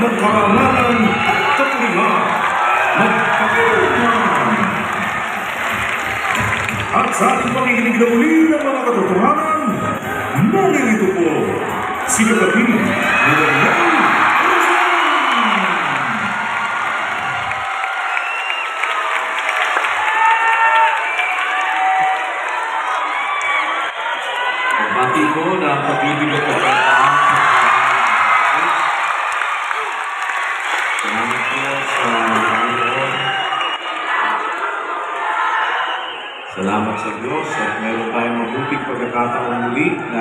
ng karangalan at kapulihan. Magpakilman! At sa ating pakikinig na uli ng mga katotohanan, naririto po si Kapatid Bati ko na Salamat sa Diyos at meron tayong mabuting pagkakataon muli na